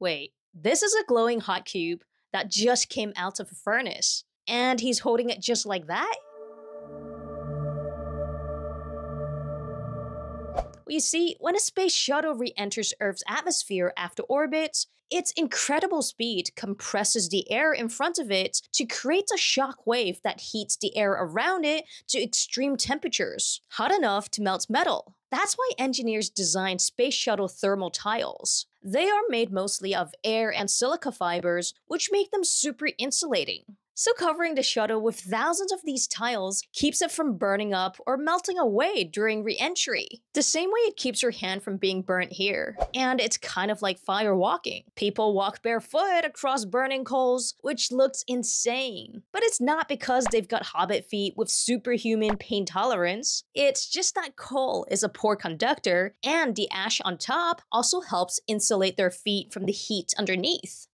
Wait, this is a glowing hot cube that just came out of a furnace, and he's holding it just like that? You see, when a space shuttle re enters Earth's atmosphere after orbit, its incredible speed compresses the air in front of it to create a shock wave that heats the air around it to extreme temperatures, hot enough to melt metal. That's why engineers designed space shuttle thermal tiles. They are made mostly of air and silica fibers, which make them super insulating. So covering the shuttle with thousands of these tiles keeps it from burning up or melting away during re-entry. The same way it keeps your hand from being burnt here. And it's kind of like fire walking. People walk barefoot across burning coals, which looks insane. But it's not because they've got hobbit feet with superhuman pain tolerance. It's just that coal is a poor conductor, and the ash on top also helps insulate their feet from the heat underneath.